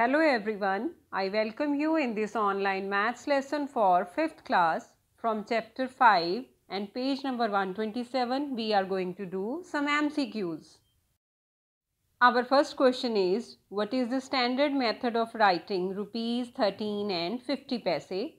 Hello everyone, I welcome you in this online maths lesson for 5th class from chapter 5 and page number 127 we are going to do some MCQs. Our first question is what is the standard method of writing rupees 13 and 50 paise?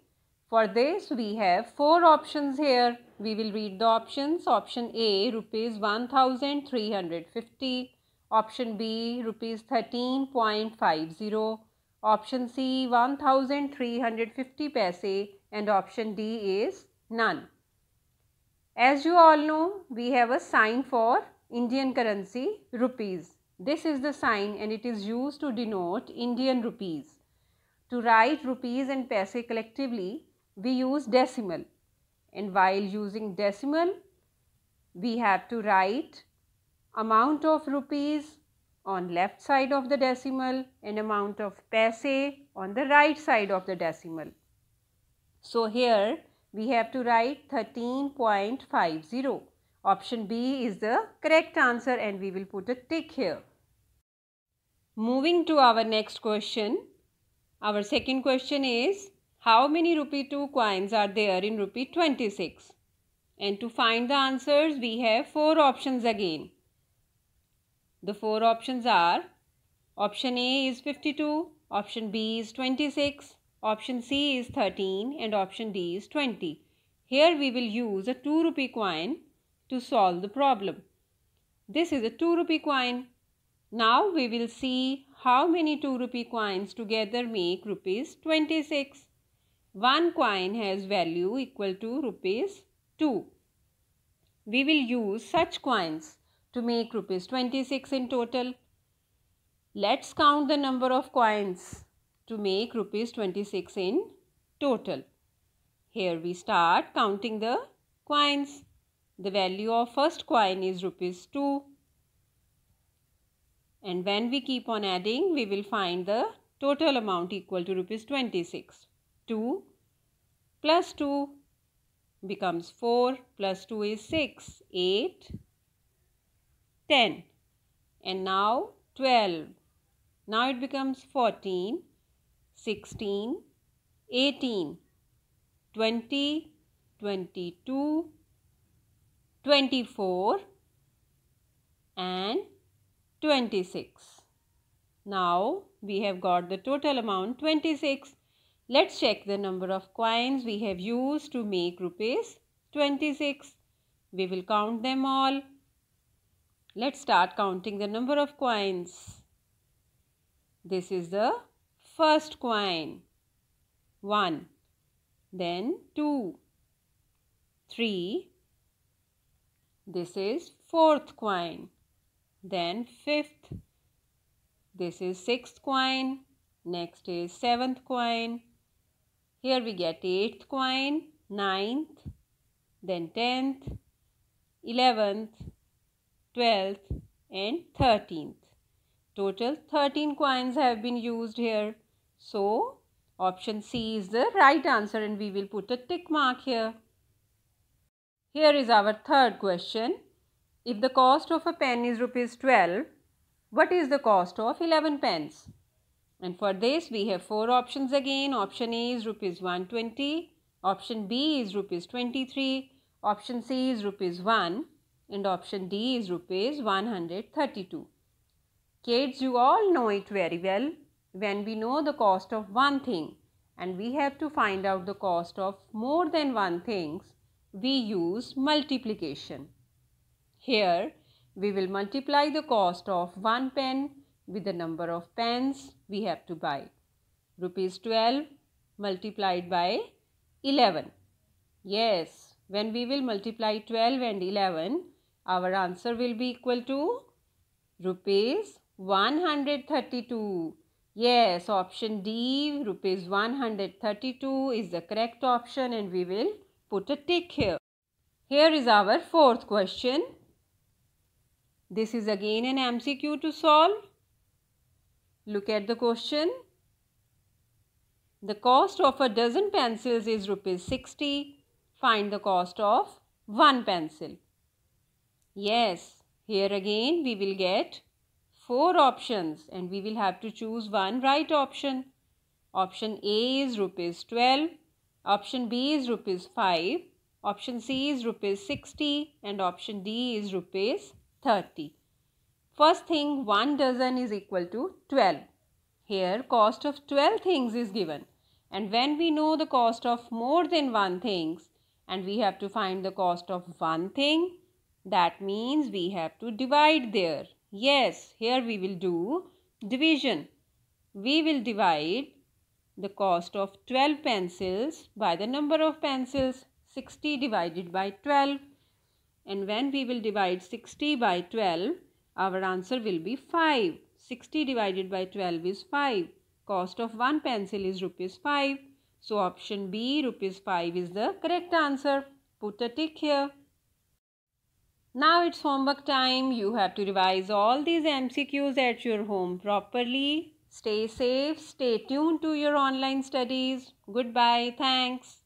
For this we have four options here. We will read the options. Option A rupees 1350 option B rupees 13.50, option C 1350 paise and option D is none. As you all know, we have a sign for Indian currency rupees. This is the sign and it is used to denote Indian rupees. To write rupees and paise collectively, we use decimal and while using decimal, we have to write amount of rupees on left side of the decimal and amount of paise on the right side of the decimal. So here we have to write 13.50. Option B is the correct answer and we will put a tick here. Moving to our next question. Our second question is how many rupee 2 coins are there in rupee 26? And to find the answers we have four options again. The four options are option A is 52, option B is 26, option C is 13 and option D is 20. Here we will use a 2 rupee coin to solve the problem. This is a 2 rupee coin. Now we will see how many 2 rupee coins together make rupees 26. One coin has value equal to rupees 2. We will use such coins to make rupees 26 in total. Let's count the number of coins to make rupees 26 in total. Here we start counting the coins. The value of first coin is rupees 2. And when we keep on adding, we will find the total amount equal to rupees 26. 2 plus 2 becomes 4 plus 2 is 6, 8 10 and now 12. Now it becomes 14, 16, 18, 20, 22, 24 and 26. Now we have got the total amount 26. Let's check the number of coins we have used to make rupees 26. We will count them all. Let's start counting the number of coins. This is the first coin. 1. Then 2. 3. This is fourth coin. Then fifth. This is sixth coin. Next is seventh coin. Here we get eighth coin, ninth, then tenth, eleventh, 12th and 13th. Total 13 coins have been used here. So, option C is the right answer and we will put a tick mark here. Here is our third question. If the cost of a pen is rupees 12, what is the cost of 11 pens? And for this we have four options again. Option A is rupees 120. Option B is rupees 23. Option C is rupees 1 and option D is rupees 132. Kids, you all know it very well. When we know the cost of one thing and we have to find out the cost of more than one things, we use multiplication. Here, we will multiply the cost of one pen with the number of pens we have to buy. Rupees 12 multiplied by 11. Yes, when we will multiply 12 and 11, our answer will be equal to rupees 132. Yes, option D, rupees 132 is the correct option and we will put a tick here. Here is our fourth question. This is again an MCQ to solve. Look at the question. The cost of a dozen pencils is rupees 60. Find the cost of one pencil. Yes, here again we will get four options and we will have to choose one right option. Option A is rupees 12, option B is rupees 5, option C is rupees 60 and option D is rupees 30. First thing, 1 dozen is equal to 12. Here, cost of 12 things is given. And when we know the cost of more than one things and we have to find the cost of one thing, that means we have to divide there. Yes, here we will do division. We will divide the cost of 12 pencils by the number of pencils 60 divided by 12 and when we will divide 60 by 12 our answer will be 5. 60 divided by 12 is 5. Cost of one pencil is rupees 5. So option B rupees 5 is the correct answer. Put a tick here. Now it's homework time. You have to revise all these MCQs at your home properly. Stay safe. Stay tuned to your online studies. Goodbye. Thanks.